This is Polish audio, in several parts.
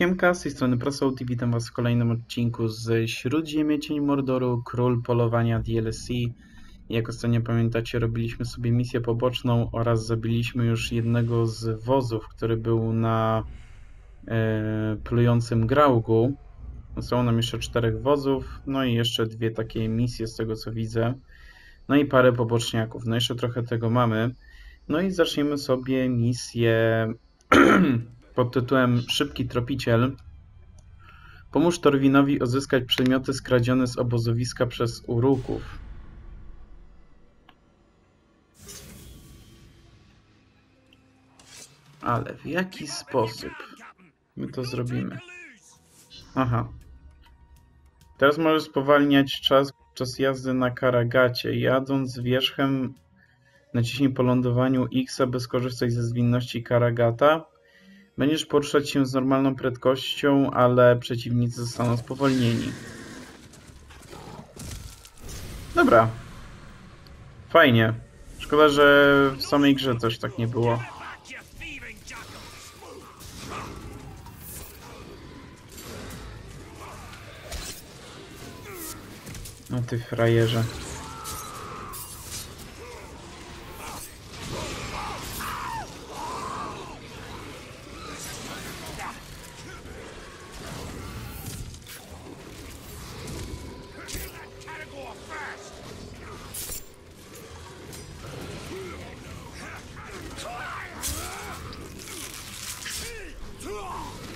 Siemka, z tej strony Prosout i witam was w kolejnym odcinku z Śródziemie Cień Mordoru, Król Polowania DLC. Jak ostatnio pamiętacie, robiliśmy sobie misję poboczną oraz zabiliśmy już jednego z wozów, który był na e, plującym graugu. Zostało nam jeszcze czterech wozów, no i jeszcze dwie takie misje z tego co widzę. No i parę poboczniaków, no jeszcze trochę tego mamy. No i zaczniemy sobie misję pod tytułem Szybki Tropiciel. Pomóż Torwinowi odzyskać przedmioty skradzione z obozowiska przez Uruków. Ale w jaki sposób my to zrobimy? Aha. Teraz możesz spowalniać czas podczas jazdy na Karagacie. Jadąc wierzchem naciśnij po lądowaniu X, aby skorzystać ze zwinności Karagata. Będziesz poruszać się z normalną prędkością, ale przeciwnicy zostaną spowolnieni. Dobra. Fajnie. Szkoda, że w samej grze coś tak nie było. No ty frajerze.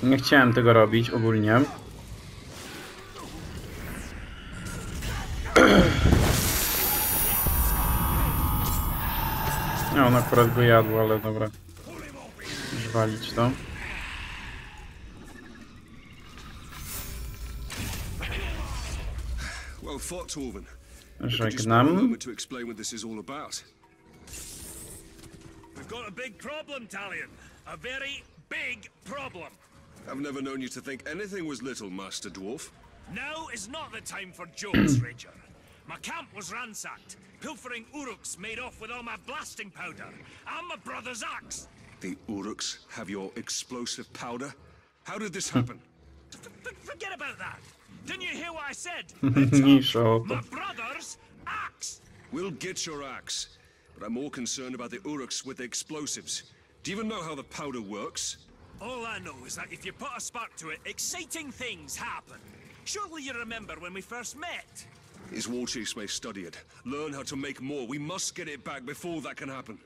Nie chciałem tego robić ogólnie. No, on akurat go jadł, ale dobra. Już walić to. Żegnam. We've got a big problem, Talion. A very big problem. I've never known you to think anything was little, Master Dwarf. Now is not the time for jokes, Ranger. My camp was ransacked. Pilfering Uruks made off with all my blasting powder and my brother's axe. The Uruks have your explosive powder? How did this happen? F- forget about that. Didn't you hear what I said? Mniejsza uh, my brother's axe. we'll get your axe, but I'm more concerned about the Uruks with the explosives. Do you even know how the powder works? All I know is that if you put a spark to it, exciting things happen. Surely you remember when we first met. His war chiefs may study it, learn how to make more. We must get it back before that can happen.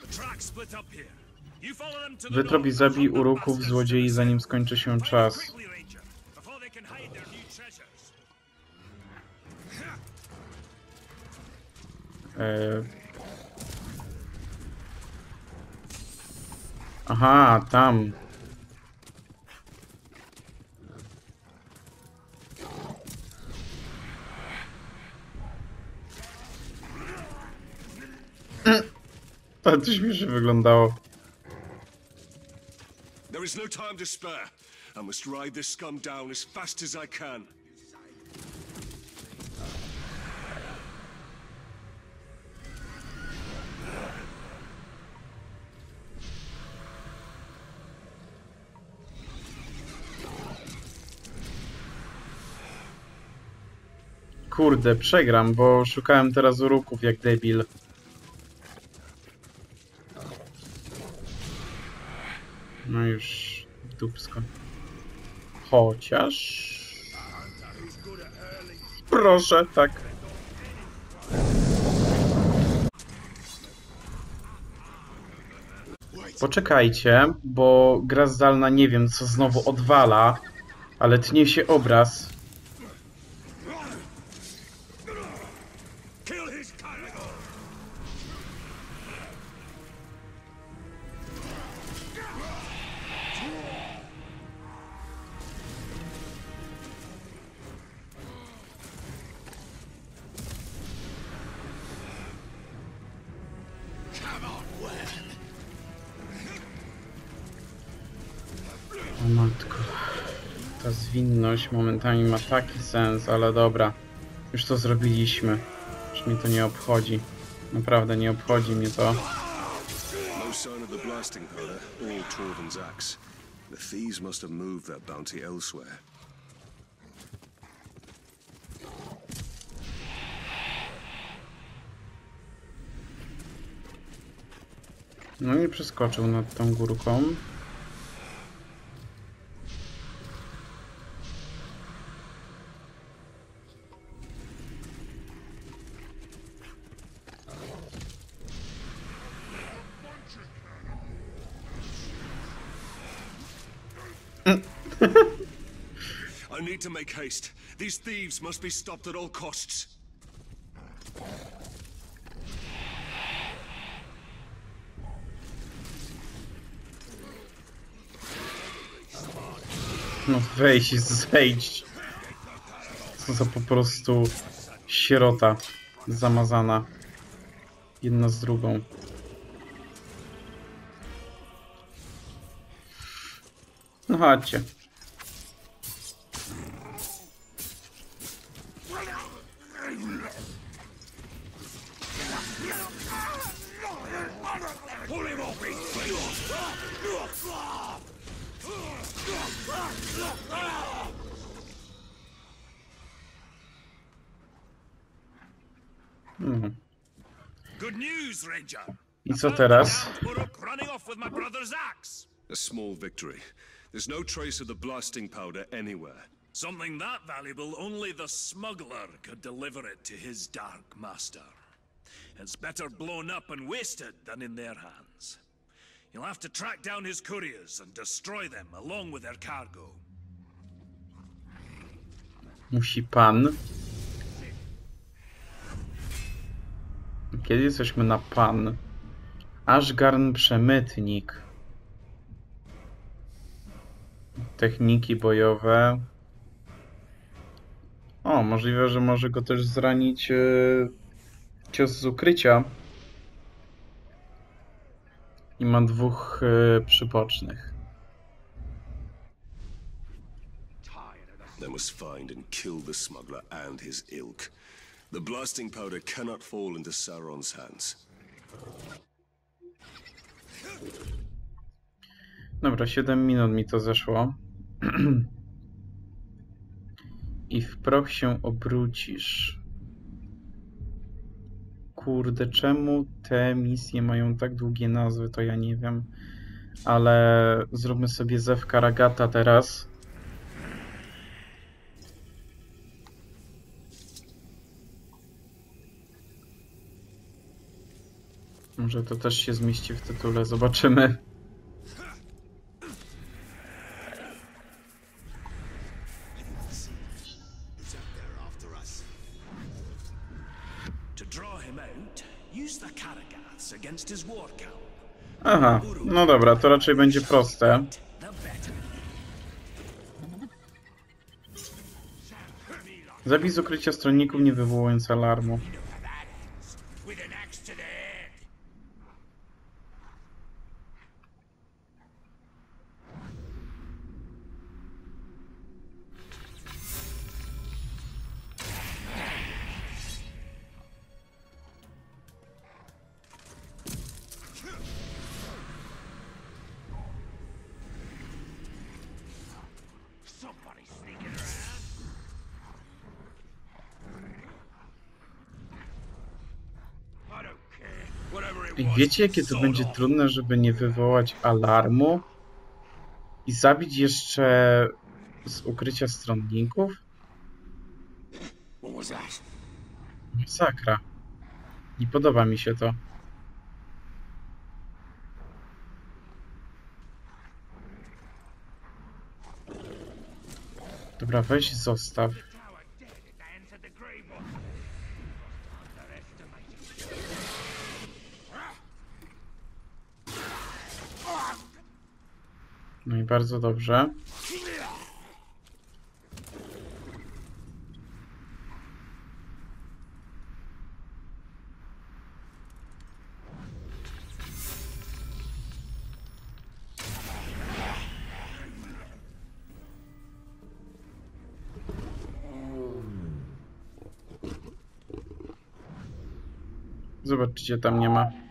The track split up here. You follow them to the Wytrop i zabij hunt uruków bastards złodziei zanim skończy się czas. Aha, tam. To to śmiesznie wyglądało. There is no time to spare. I must ride this scum down as fast as I can. Kurde, przegram, bo szukałem teraz uruków jak debil. No już dupsko. Chociaż... Proszę, tak. Poczekajcie, bo gra zdalna nie wiem co znowu odwala, ale tnie się obraz. Momentami ma taki sens, ale dobra. Już to zrobiliśmy. Już mnie to nie obchodzi. Naprawdę nie obchodzi mnie to. No sign of the blasting powder or Torvin's axe. The thieves must have moved their bounty elsewhere. No i przeskoczył nad tą górką. To make haste. These thieves must be stopped at all costs. No weź, zejdź. Co za po prostu sierota zamazana. Jedna z drugą. No chodźcie. I co teraz? Uruk running off with my brother's axe. A small victory. There's no trace of the blasting powder anywhere. Something that valuable, only the smuggler could deliver it to his dark master. It's better blown up and wasted than in their hands. You'll have to track down his couriers and destroy them along with their cargo. Musi pan. Kiedy jesteśmy na pan? Ashgarn Przemytnik. Techniki bojowe. O, możliwe, że może go też zranić e, cios z ukrycia. I ma dwóch e, przybocznych. They must find and smuggler and ilk. The blasting powder cannot fall into Sauron's hands. Dobra, 7 minut mi to zeszło. I w proch się obrócisz. Kurde, czemu te misje mają tak długie nazwy, to ja nie wiem. Ale zróbmy sobie Zew Karagata teraz. Może to też się zmieści w tytule, zobaczymy. Aha, no dobra, to raczej będzie proste. Zabij z ukrycia stronników, nie wywołując alarmu. I wiecie, jakie to będzie trudne, żeby nie wywołać alarmu i zabić jeszcze z ukrycia stronników? Masakra. Nie podoba mi się to. Dobra, weź zostaw. bardzo dobrze. Zobaczcie, tam nie ma.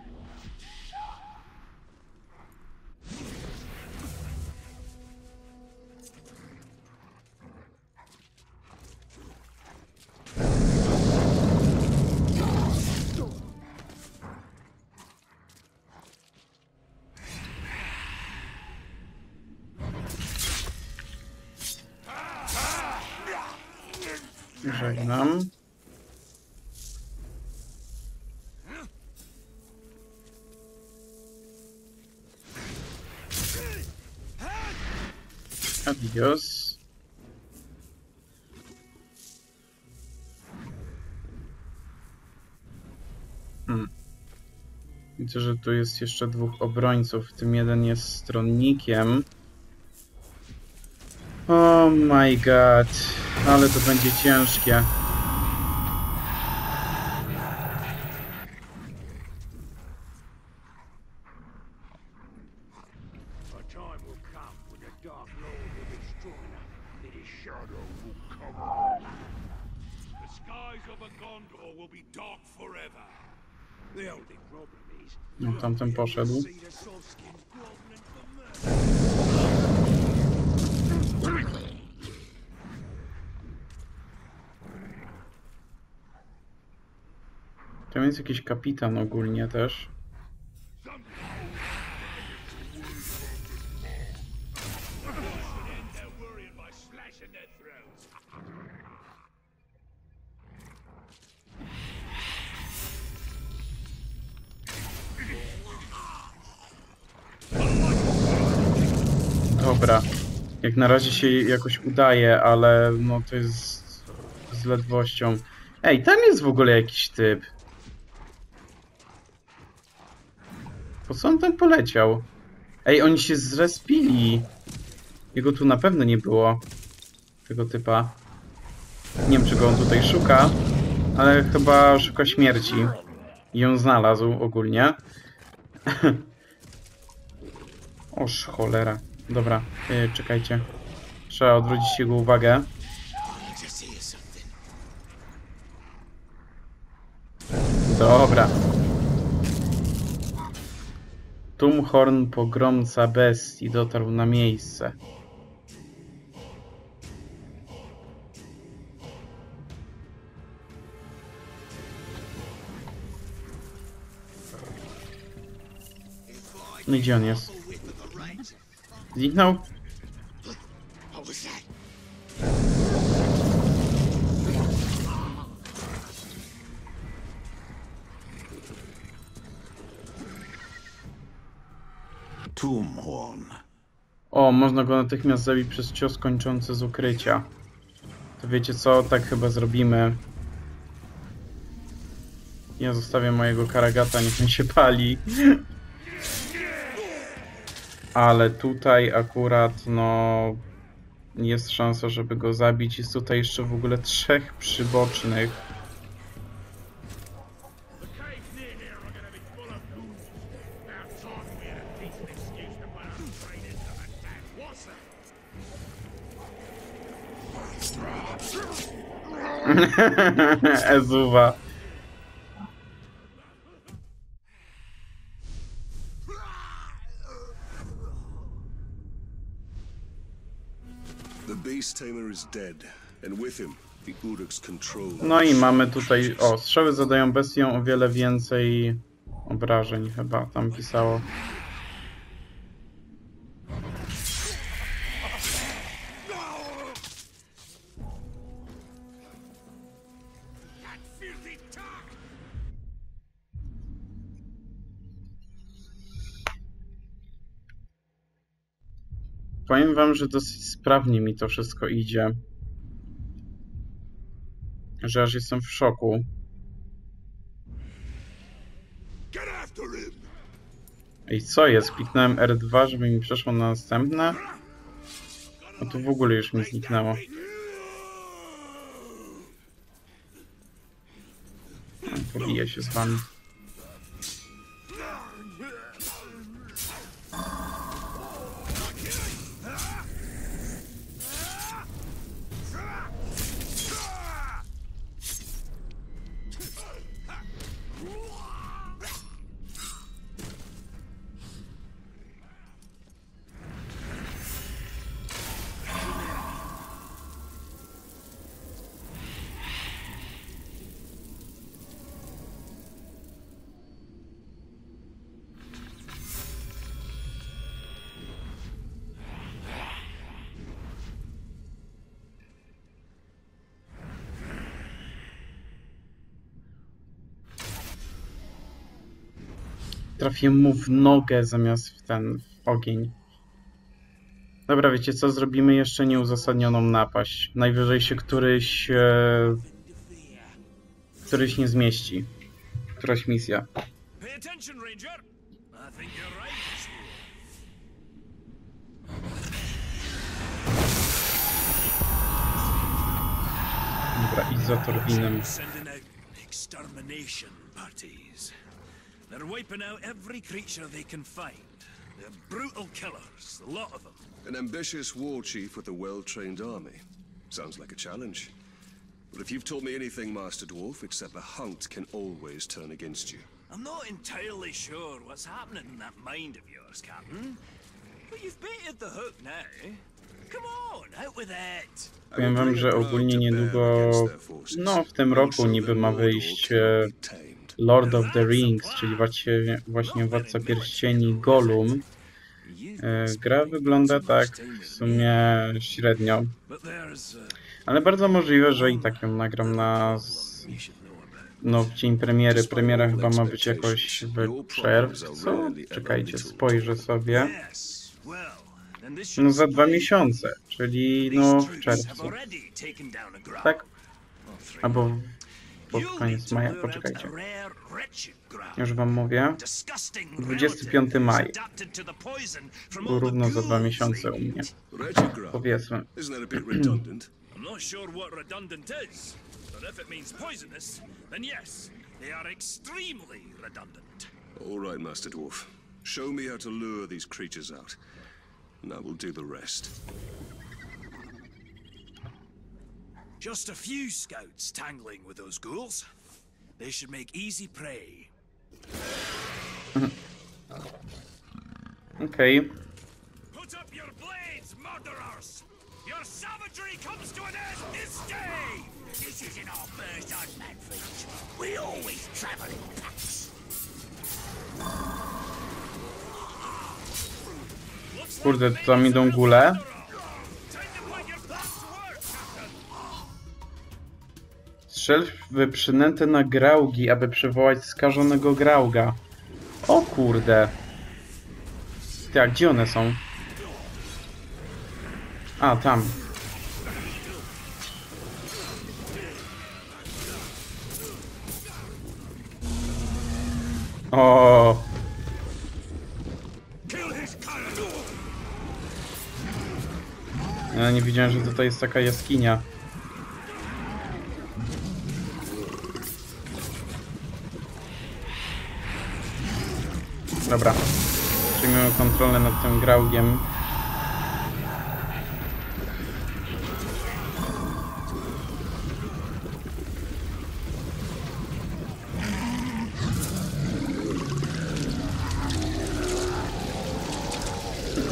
Adios. Hmm. Widzę, że tu jest jeszcze dwóch obrońców, w tym jeden jest stronnikiem. Oh my god, ale to będzie ciężkie. A time will come when the Dark Lord will be strong enough that his shadow will cover. The skies over Gondor will be dark forever. The only problem is, No, tamten poszedł. Tam jest jakiś kapitan ogólnie też. End their worrying by slashing their throats. Dobra. Jak na razie się jakoś udaje, ale no to jest z ledwością. Ej, tam jest w ogóle jakiś typ. Po co on tam poleciał? Ej, oni się zrespili. Jego tu na pewno nie było. Tego typa. Nie wiem, czego on tutaj szuka, ale chyba szuka śmierci. I ją znalazł ogólnie. Oż cholera. Dobra, yy, czekajcie. Trzeba odwrócić jego uwagę. Dobra. Tumhorn, pogromca bestii, dotarł na miejsce. No gdzie on jest? Zniknął? Tumhorn. O, można go natychmiast zabić przez cios kończący z ukrycia. To wiecie co? Tak chyba zrobimy. Ja zostawię mojego karagata, niech on się pali. Ale tutaj akurat, no... Jest szansa, żeby go zabić. Jest tutaj jeszcze w ogóle trzech przybocznych. The No i mamy tutaj, o, strzały zadają bestiom o wiele więcej obrażeń, chyba tam pisało. Powiem wam, że dosyć sprawnie mi to wszystko idzie. Że aż jestem w szoku. Ej, co jest? Kliknąłem R2, żeby mi przeszło na następne? A tu w ogóle już mi zniknęło. Pobiję się z wami. Trafiłem mu w nogę zamiast w ten w ogień. Dobra, wiecie co? Zrobimy jeszcze nieuzasadnioną napaść. Najwyżej się któryś... E, któryś nie zmieści. Któraś misja. Dobra, idź za Torwinem. They're wiping out every creature they can find. They're brutal killers, a lot of them. An ambitious war chief with a well-trained army. Sounds like a challenge. But if you've taught me anything, Master Dwarf, it's that the hunt can always turn against you. I'm not entirely sure what's happening in that mind of yours, Captain. But you've baited the hook now. Come on, out with it. Powiem wam, że ogólnie niedługo, no w tym roku niby ma wyjść Lord of the Rings, czyli właśnie, właśnie Władca Pierścieni Gollum. E, Gra wygląda tak w sumie średnio, ale bardzo możliwe, że i tak ją nagram na no w dzień premiery. Premiera chyba ma być jakoś w czerwcu. Czekajcie, spojrzę sobie. No za dwa miesiące, czyli no w czerwcu. Tak? Albo pod koniec maja, poczekajcie. Już wam mówię. Disgusting 25 relative maj. who's adapted to the poison from all the Równo za dwa miesiące u mnie. Powiedzmy. Redundant? I'm not sure what redundant is, but if it means poisonous, then yes, they are extremely redundant. All right, Master Dwarf. Show me how to lure these creatures out. And I will do the rest. Just a few scouts tangling with those ghouls. They should make easy prey. okay. Put up your blades, murderers! Your savagery comes to an end this day! This isn't our first on Manfred. We always travel in packs. Kurde, tam idą gule. Strzel w przynętę na graugi, aby przywołać skażonego grauga. O kurde. A gdzie one są? A, tam. O, ja nie widziałem, że tutaj jest taka jaskinia. Dobra. Przyjmiemy kontrolę nad tym graugiem.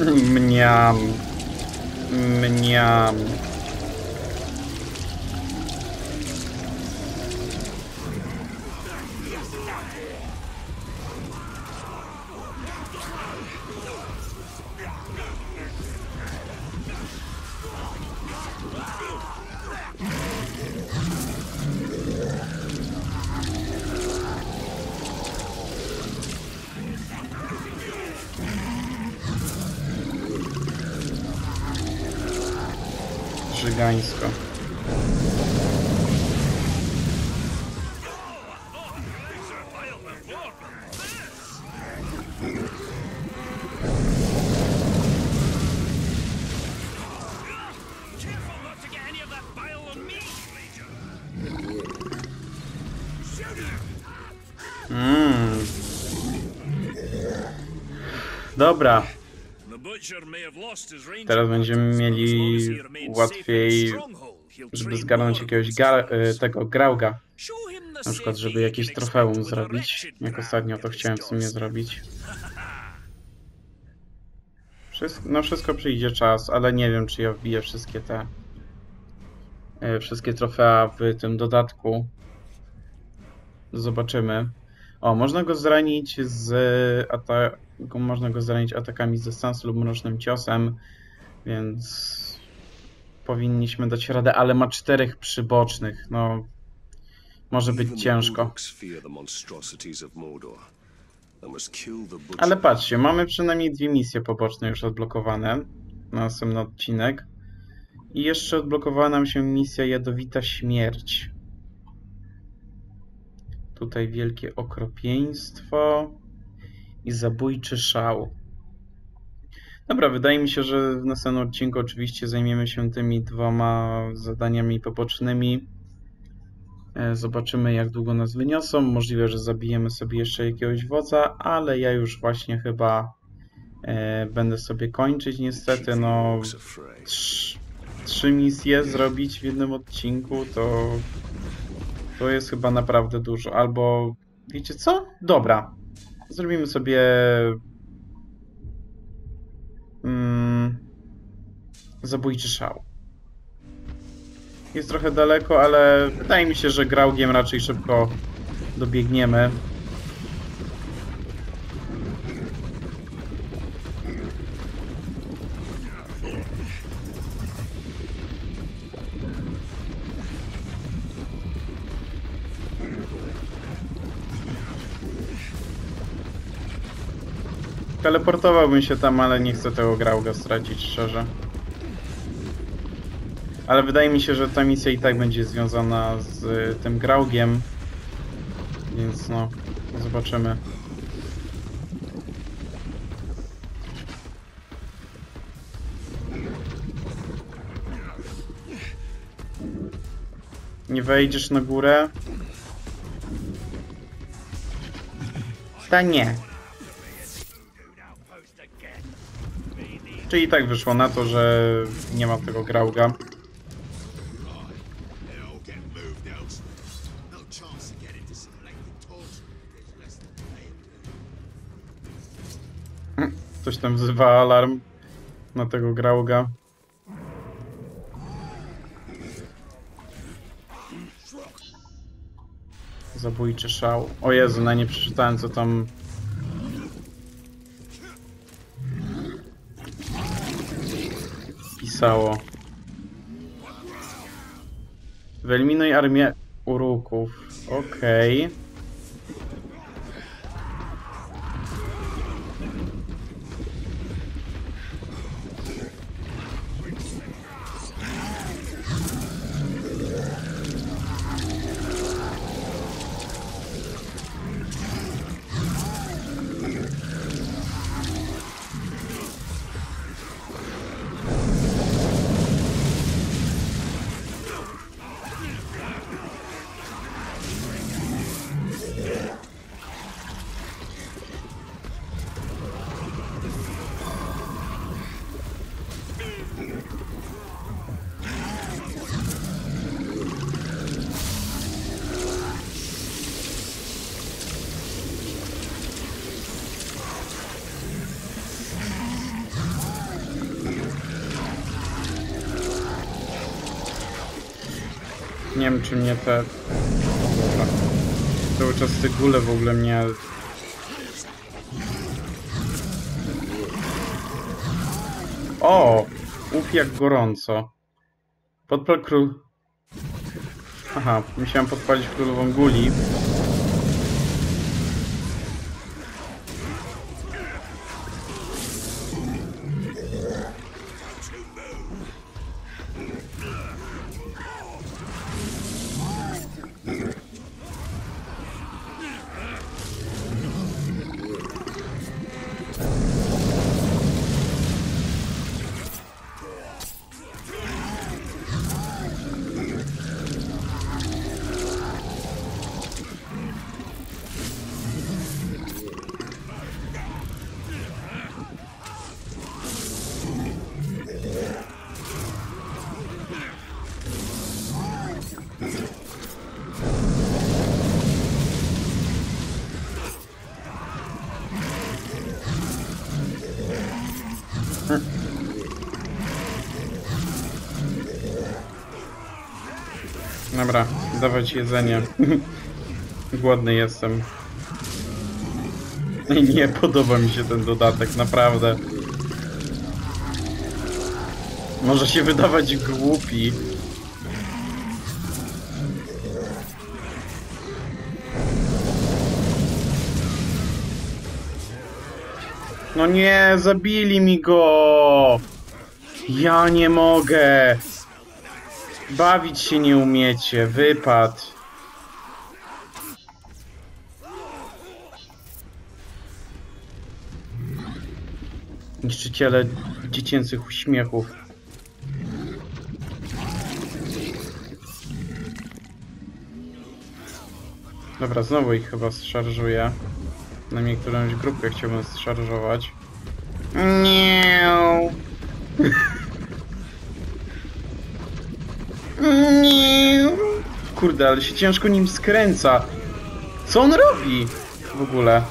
Mniam. Mniam. Dobra, Teraz będziemy mieli łatwiej, żeby zgarnąć jakiegoś y, tego grauga. The Na przykład, żeby jakieś trofeum zrobić. Jak ostatnio at to chciałem w sumie zrobić. Wszystko, no wszystko przyjdzie czas, ale nie wiem, czy ja wbiję wszystkie te e, wszystkie trofea w tym dodatku. Zobaczymy. O, można go zranić z ata- można go zranić atakami z dystansu lub mrocznym ciosem, więc powinniśmy dać radę, ale ma czterech przybocznych. No, może być ciężko. Ale patrzcie, mamy przynajmniej dwie misje poboczne już odblokowane na następny odcinek. I jeszcze odblokowała nam się misja Jadowita Śmierć. Tutaj wielkie okropieństwo i zabójczy szał. Dobra, wydaje mi się, że w następnym odcinku oczywiście zajmiemy się tymi dwoma zadaniami pobocznymi. E, Zobaczymy, jak długo nas wyniosą. Możliwe, że zabijemy sobie jeszcze jakiegoś wodza, ale ja już właśnie chyba e, będę sobie kończyć niestety. No, trz, trzy misje zrobić w jednym odcinku to to jest chyba naprawdę dużo. Albo wiecie co? Dobra. Zrobimy sobie mm, zabójczy szał. Jest trochę daleko, ale wydaje mi się, że graugiem raczej szybko dobiegniemy. Teleportowałbym się tam, ale nie chcę tego grauga stracić, szczerze. Ale wydaje mi się, że ta misja i tak będzie związana z y, tym graugiem. Więc no, zobaczymy. Nie wejdziesz na górę? Ta nie. Czyli i tak wyszło na to, że nie ma tego grauga. No Ktoś tam wzywa alarm na tego grauga. Zabójczy szał. O Jezu, na nie przeczytałem co tam... Pisało. Wyeliminuj armię uruków. Okej. Nie wiem, czy mnie te... Cały czas te gule w ogóle mnie... O! Uf, jak gorąco. Podpal król... Aha, musiałem podpalić królową guli. Dobra, dawać jedzenie. Głodny jestem. I nie podoba mi się ten dodatek, naprawdę. Może się wydawać głupi. No nie, zabili mi go! Ja nie mogę! Bawić się nie umiecie, wypad. Niszczyciele dziecięcych uśmiechów. Dobra, znowu ich chyba zszarżuję. Na mnie którąś grupkę chciałbym zszarżować. Nie. Nie. Kurde, ale się ciężko nim skręca. Co on robi w ogóle?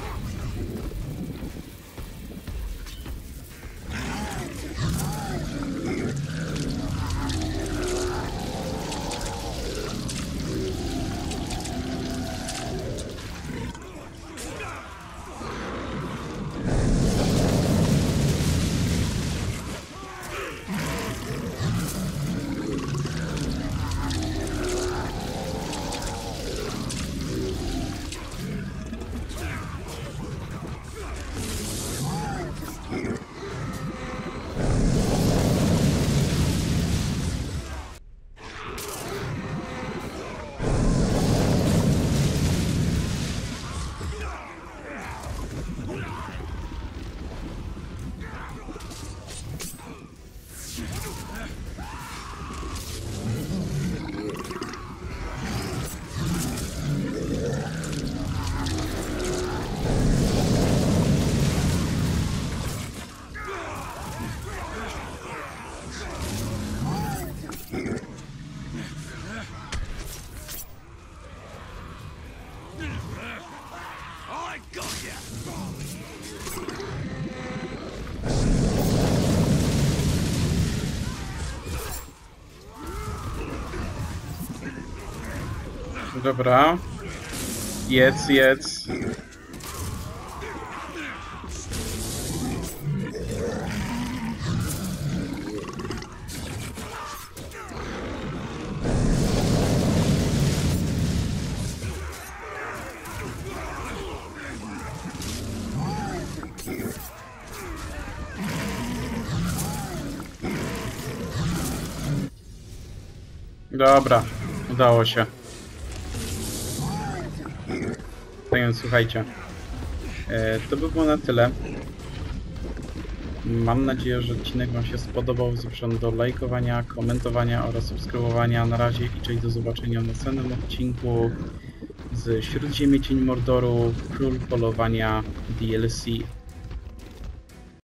Dobra. Jedz, jedz. Dobra, udało się. Więc słuchajcie. E, to by było na tyle. Mam nadzieję, że odcinek Wam się spodobał. Zapraszam do lajkowania, komentowania oraz subskrybowania. Na razie i cześć do zobaczenia w następnym odcinku z Śródziemie Cień Mordoru, Król Polowania DLC.